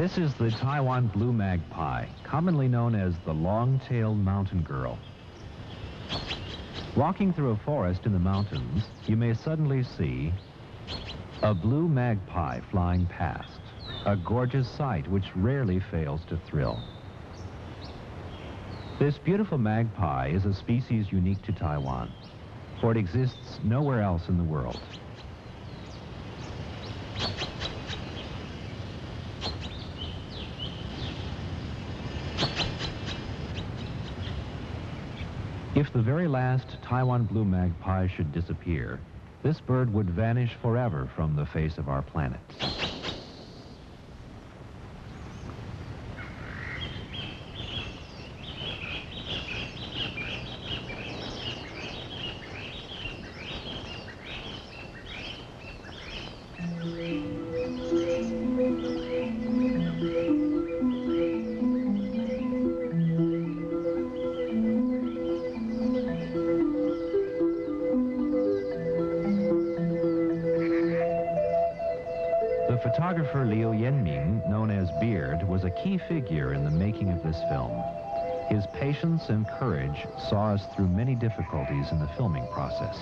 This is the Taiwan blue magpie, commonly known as the long-tailed mountain girl. Walking through a forest in the mountains, you may suddenly see a blue magpie flying past, a gorgeous sight which rarely fails to thrill. This beautiful magpie is a species unique to Taiwan, for it exists nowhere else in the world. If the very last Taiwan blue magpie should disappear, this bird would vanish forever from the face of our planet. This film. His patience and courage saw us through many difficulties in the filming process.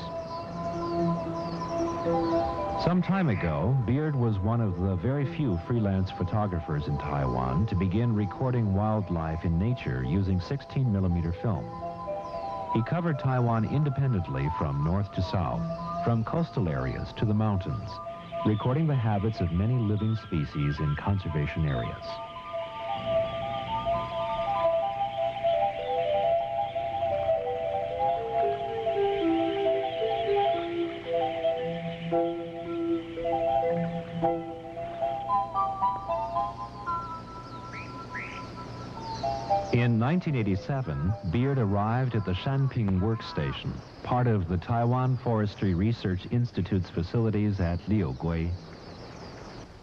Some time ago, Beard was one of the very few freelance photographers in Taiwan to begin recording wildlife in nature using 16 millimeter film. He covered Taiwan independently from north to south, from coastal areas to the mountains, recording the habits of many living species in conservation areas. 1987, Beard arrived at the Shanping Workstation, part of the Taiwan Forestry Research Institute's facilities at Liugui.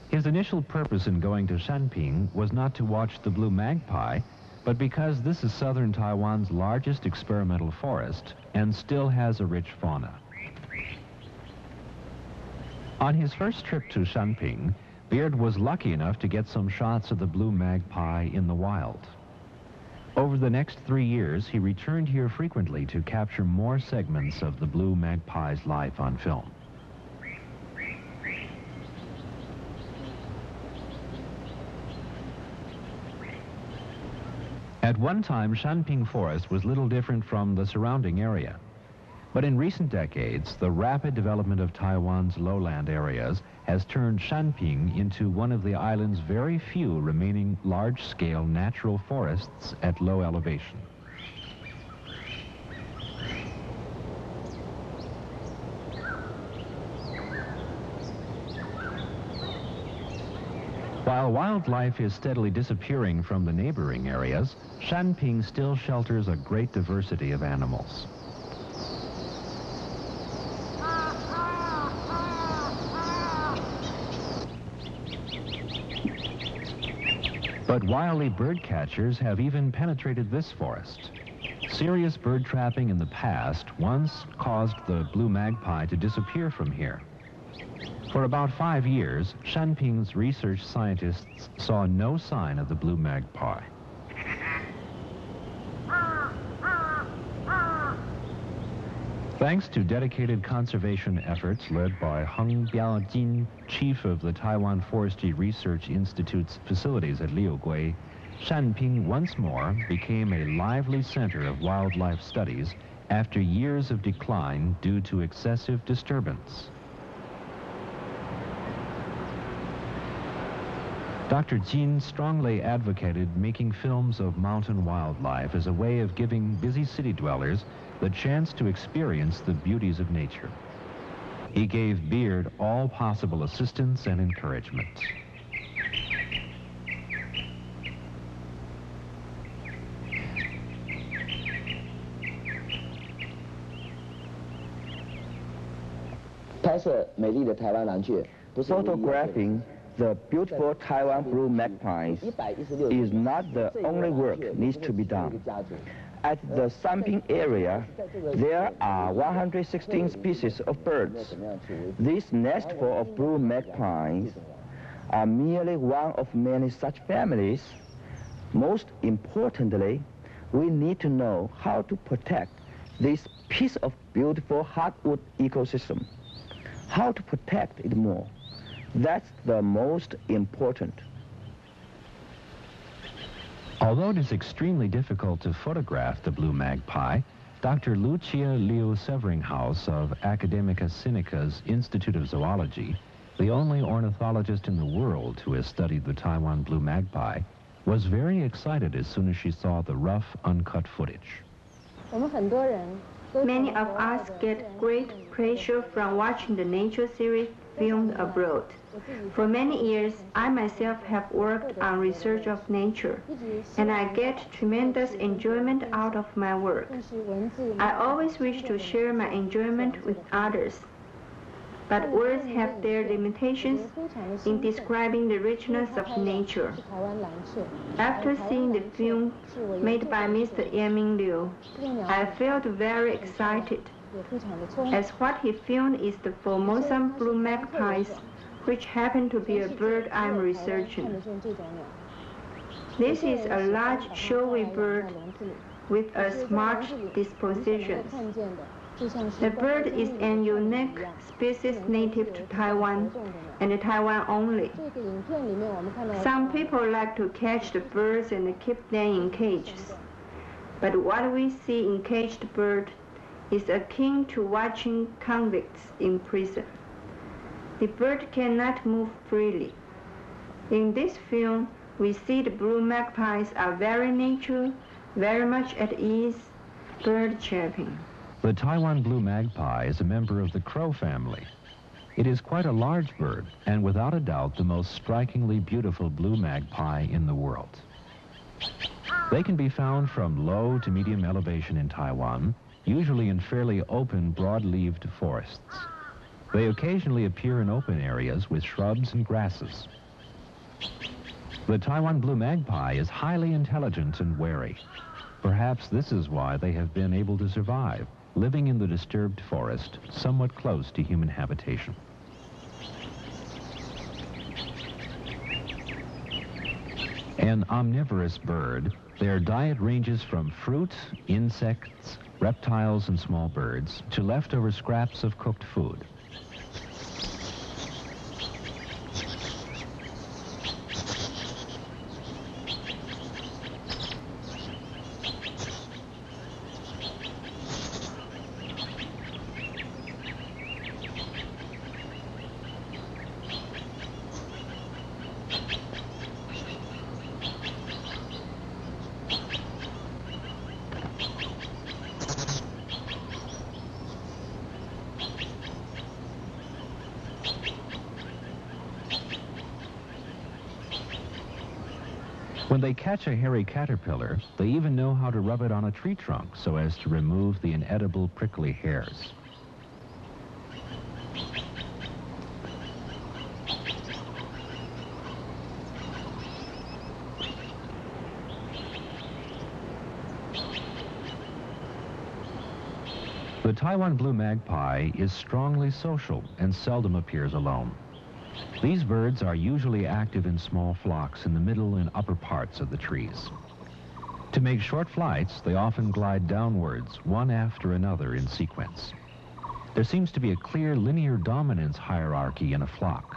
His initial purpose in going to Shanping was not to watch the blue magpie, but because this is southern Taiwan's largest experimental forest and still has a rich fauna. On his first trip to Shanping, Beard was lucky enough to get some shots of the blue magpie in the wild. Over the next three years, he returned here frequently to capture more segments of the blue magpie's life on film. At one time, Shanping Forest was little different from the surrounding area. But in recent decades, the rapid development of Taiwan's lowland areas has turned Shanping into one of the island's very few remaining large-scale natural forests at low elevation. While wildlife is steadily disappearing from the neighboring areas, Shanping still shelters a great diversity of animals. But wily bird catchers have even penetrated this forest. Serious bird trapping in the past once caused the blue magpie to disappear from here. For about five years, Shanping's research scientists saw no sign of the blue magpie. Thanks to dedicated conservation efforts led by Hung Biaojin, chief of the Taiwan Forestry Research Institute's facilities at Liugui, Shanping once more became a lively center of wildlife studies after years of decline due to excessive disturbance. Dr. Jin strongly advocated making films of mountain wildlife as a way of giving busy city dwellers the chance to experience the beauties of nature. He gave Beard all possible assistance and encouragement. Photographing the beautiful Taiwan blue magpies is not the only work needs to be done. At the Shanping area, there are 116 species of birds. This nestful of blue magpies are merely one of many such families. Most importantly, we need to know how to protect this piece of beautiful hardwood ecosystem. How to protect it more. That's the most important. Although it is extremely difficult to photograph the blue magpie, Dr. Lucia Liu Severinghaus of Academica Sinica's Institute of Zoology, the only ornithologist in the world who has studied the Taiwan blue magpie, was very excited as soon as she saw the rough, uncut footage. Many of us get great pleasure from watching the nature series filmed abroad. For many years, I myself have worked on research of nature, and I get tremendous enjoyment out of my work. I always wish to share my enjoyment with others. But words have their limitations in describing the richness of nature. After seeing the film made by Mr. Yanming Liu, I felt very excited, as what he filmed is the Formosan blue magpies which happen to be a bird I'm researching. This is a large showy bird with a smart disposition. The bird is an unique species native to Taiwan and Taiwan only. Some people like to catch the birds and keep them in cages. But what we see in caged bird is akin to watching convicts in prison the bird cannot move freely. In this film, we see the blue magpies are very natural, very much at ease, bird chirping. The Taiwan blue magpie is a member of the crow family. It is quite a large bird, and without a doubt the most strikingly beautiful blue magpie in the world. They can be found from low to medium elevation in Taiwan, usually in fairly open, broad-leaved forests. They occasionally appear in open areas with shrubs and grasses. The Taiwan blue magpie is highly intelligent and wary. Perhaps this is why they have been able to survive, living in the disturbed forest, somewhat close to human habitation. An omnivorous bird, their diet ranges from fruit, insects, reptiles, and small birds to leftover scraps of cooked food. Catch a hairy caterpillar, they even know how to rub it on a tree trunk so as to remove the inedible prickly hairs. The Taiwan blue magpie is strongly social and seldom appears alone. These birds are usually active in small flocks in the middle and upper parts of the trees. To make short flights, they often glide downwards, one after another in sequence. There seems to be a clear linear dominance hierarchy in a flock.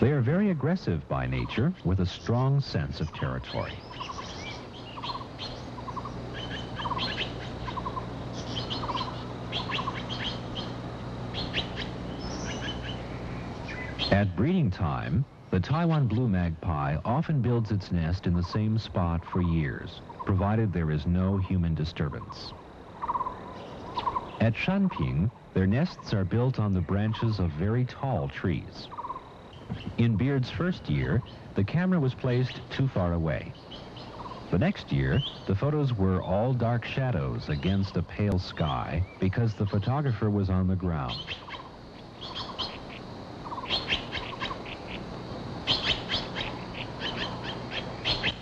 They are very aggressive by nature with a strong sense of territory. At breeding time, the Taiwan blue magpie often builds its nest in the same spot for years, provided there is no human disturbance. At Shanping, their nests are built on the branches of very tall trees. In Beard's first year, the camera was placed too far away. The next year, the photos were all dark shadows against a pale sky because the photographer was on the ground.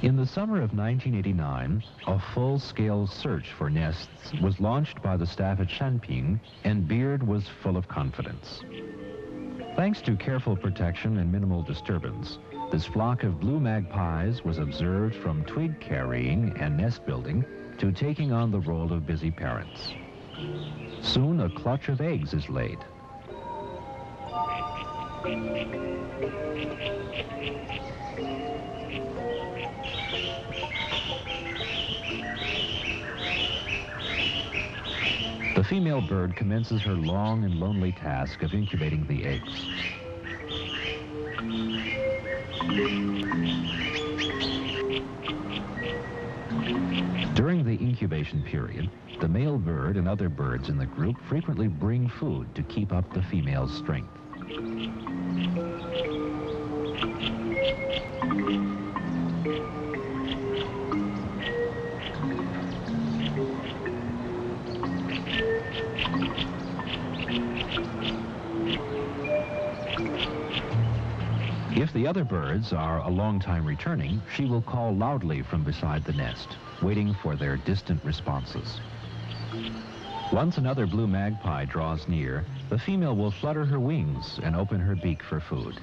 In the summer of 1989, a full-scale search for nests was launched by the staff at Shanping, and Beard was full of confidence. Thanks to careful protection and minimal disturbance, this flock of blue magpies was observed from twig carrying and nest building to taking on the role of busy parents. Soon a clutch of eggs is laid. Female bird commences her long and lonely task of incubating the eggs. During the incubation period, the male bird and other birds in the group frequently bring food to keep up the female's strength. If the other birds are a long time returning, she will call loudly from beside the nest, waiting for their distant responses. Once another blue magpie draws near, the female will flutter her wings and open her beak for food.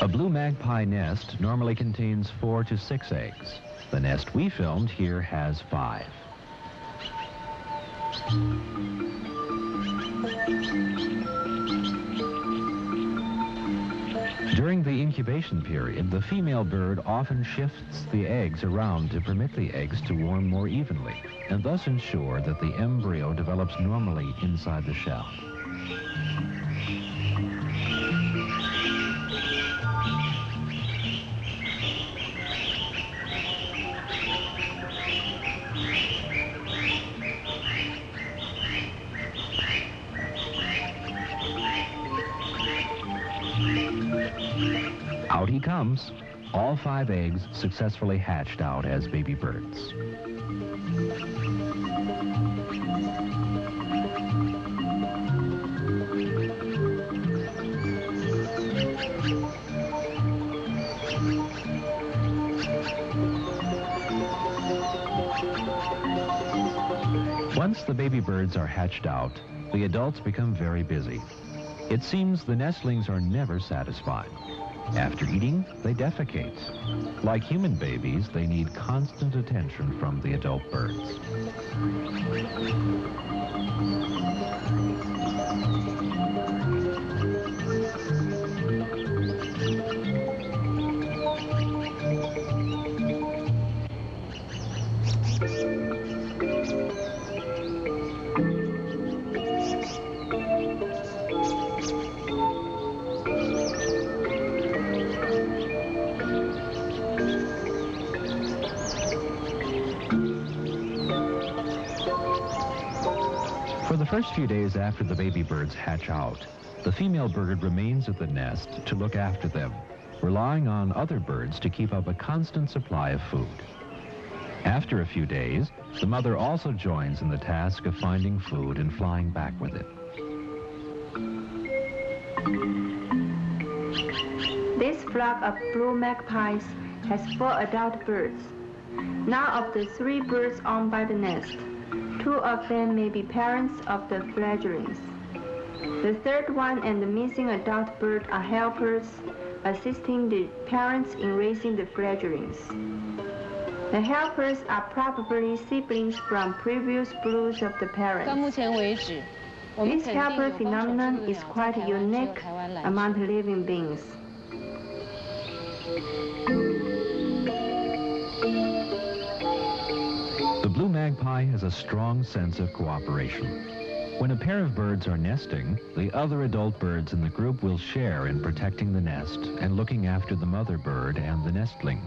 A blue magpie nest normally contains four to six eggs. The nest we filmed here has five. During the incubation period, the female bird often shifts the eggs around to permit the eggs to warm more evenly, and thus ensure that the embryo develops normally inside the shell. Out he comes. All five eggs successfully hatched out as baby birds. Once the baby birds are hatched out, the adults become very busy. It seems the nestlings are never satisfied. After eating, they defecate. Like human babies, they need constant attention from the adult birds. First few days after the baby birds hatch out, the female bird remains at the nest to look after them, relying on other birds to keep up a constant supply of food. After a few days, the mother also joins in the task of finding food and flying back with it. This flock of blue magpies has four adult birds. Now of the three birds owned by the nest, Two of them may be parents of the fledglings. The third one and the missing adult bird are helpers assisting the parents in raising the fledglings. The helpers are probably siblings from previous broods of the parents. This helper phenomenon is quite unique among living beings. Magpie has a strong sense of cooperation. When a pair of birds are nesting, the other adult birds in the group will share in protecting the nest and looking after the mother bird and the nestlings.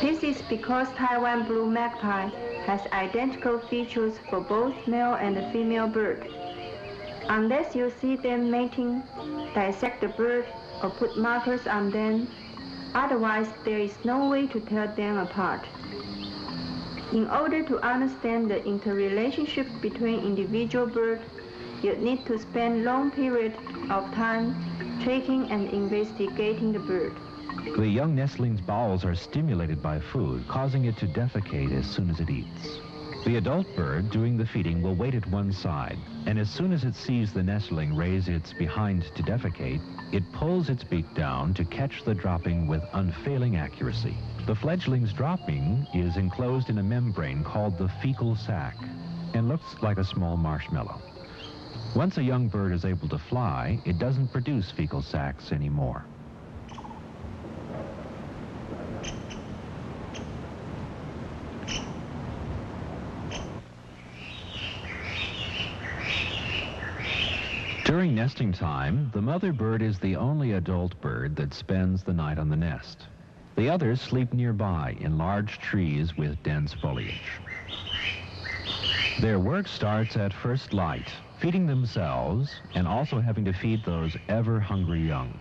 This is because Taiwan blue magpie has identical features for both male and female bird. Unless you see them mating, dissect the bird, or put markers on them, otherwise there is no way to tell them apart. In order to understand the interrelationship between individual birds, you need to spend long period of time treating and investigating the bird. The young nestling's bowels are stimulated by food, causing it to defecate as soon as it eats. The adult bird doing the feeding will wait at one side, and as soon as it sees the nestling raise its behind to defecate, it pulls its beak down to catch the dropping with unfailing accuracy. The fledgling's dropping is enclosed in a membrane called the fecal sac and looks like a small marshmallow. Once a young bird is able to fly, it doesn't produce fecal sacs anymore. During nesting time, the mother bird is the only adult bird that spends the night on the nest. The others sleep nearby in large trees with dense foliage. Their work starts at first light, feeding themselves and also having to feed those ever-hungry young.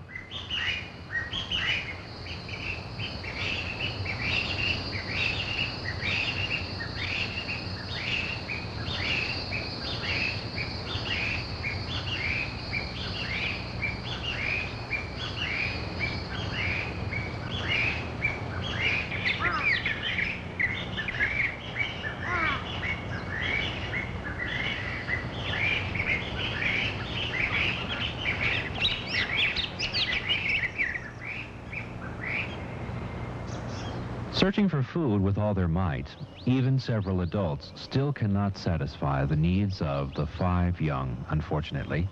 Searching for food with all their might, even several adults still cannot satisfy the needs of the five young, unfortunately.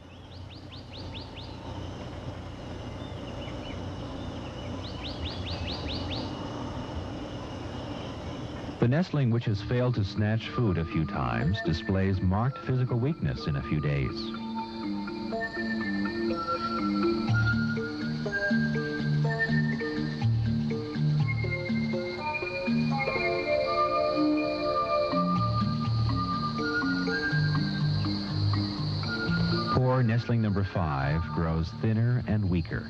The nestling which has failed to snatch food a few times displays marked physical weakness in a few days. Five grows thinner and weaker.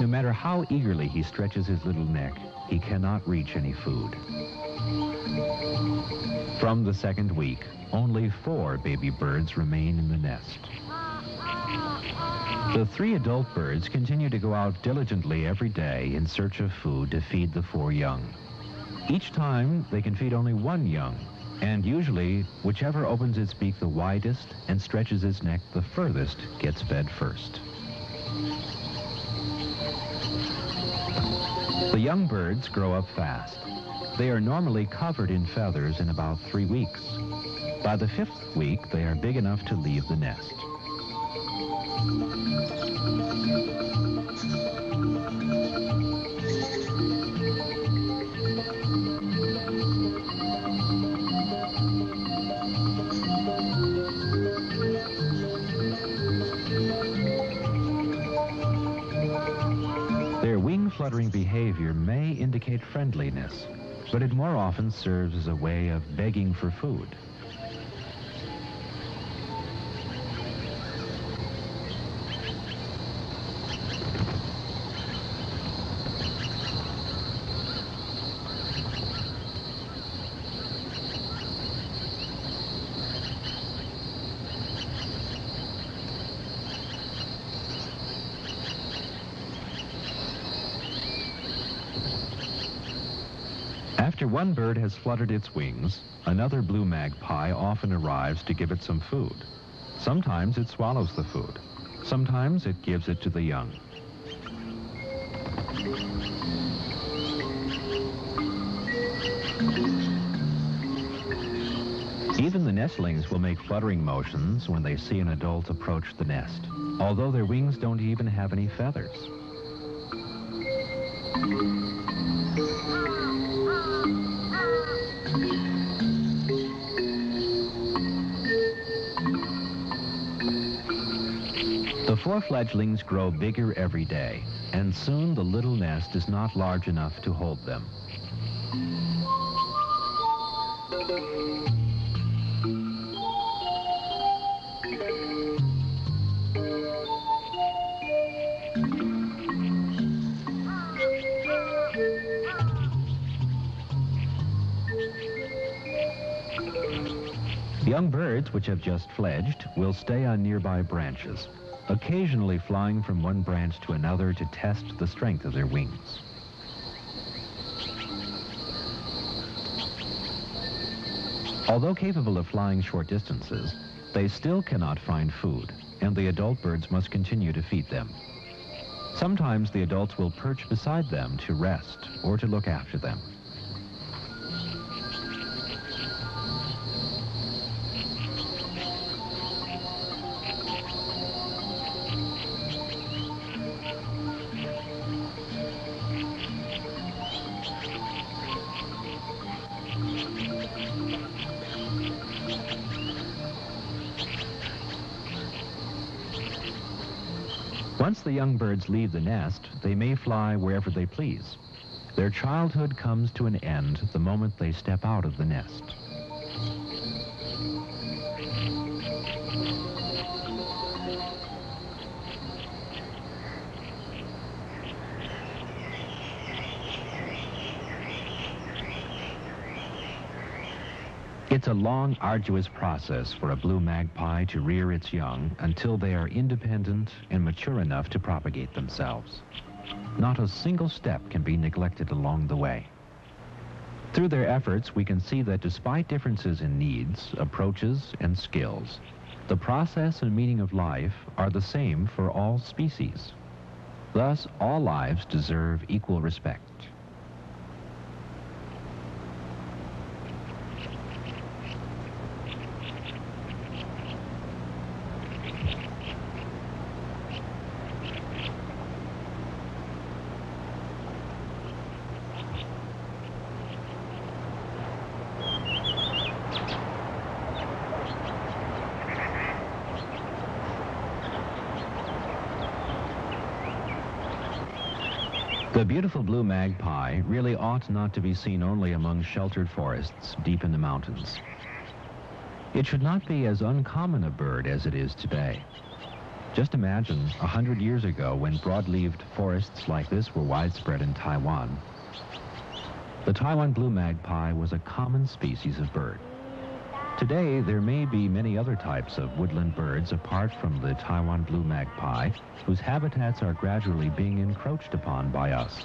No matter how eagerly he stretches his little neck, he cannot reach any food. From the second week, only four baby birds remain in the nest. The three adult birds continue to go out diligently every day in search of food to feed the four young. Each time, they can feed only one young, and usually, whichever opens its beak the widest and stretches its neck the furthest gets fed first. The young birds grow up fast. They are normally covered in feathers in about three weeks. By the fifth week, they are big enough to leave the nest. Behavior may indicate friendliness, but it more often serves as a way of begging for food. After one bird has fluttered its wings, another blue magpie often arrives to give it some food. Sometimes it swallows the food. Sometimes it gives it to the young. Even the nestlings will make fluttering motions when they see an adult approach the nest, although their wings don't even have any feathers. Four fledglings grow bigger every day, and soon the little nest is not large enough to hold them. Young birds, which have just fledged, will stay on nearby branches, occasionally flying from one branch to another to test the strength of their wings. Although capable of flying short distances, they still cannot find food, and the adult birds must continue to feed them. Sometimes the adults will perch beside them to rest or to look after them. Young birds leave the nest, they may fly wherever they please. Their childhood comes to an end the moment they step out of the nest. It's a long, arduous process for a blue magpie to rear its young until they are independent and mature enough to propagate themselves. Not a single step can be neglected along the way. Through their efforts, we can see that despite differences in needs, approaches, and skills, the process and meaning of life are the same for all species. Thus, all lives deserve equal respect. The beautiful blue magpie really ought not to be seen only among sheltered forests deep in the mountains. It should not be as uncommon a bird as it is today. Just imagine a hundred years ago when broad-leaved forests like this were widespread in Taiwan. The Taiwan blue magpie was a common species of bird. Today, there may be many other types of woodland birds apart from the Taiwan blue magpie, whose habitats are gradually being encroached upon by us.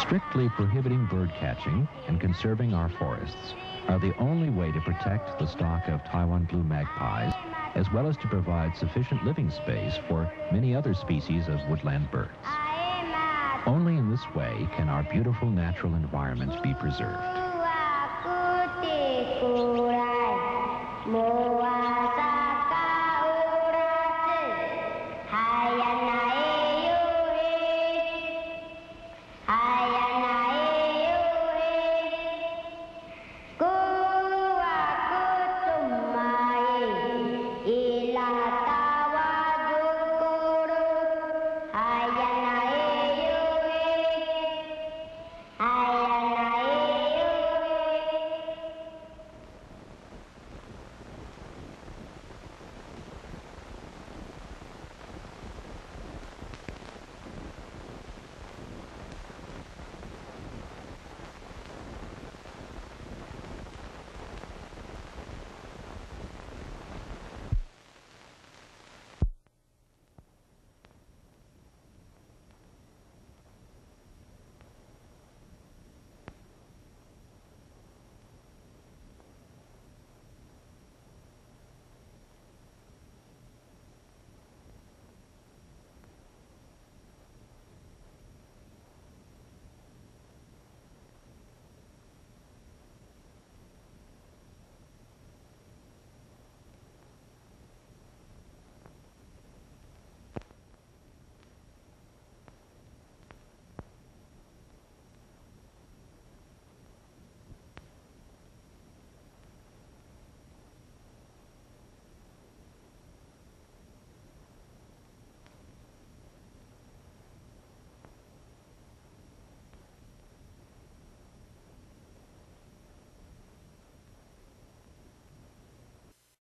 Strictly prohibiting bird catching and conserving our forests are the only way to protect the stock of Taiwan blue magpies, as well as to provide sufficient living space for many other species of woodland birds. Only in this way can our beautiful natural environment be preserved.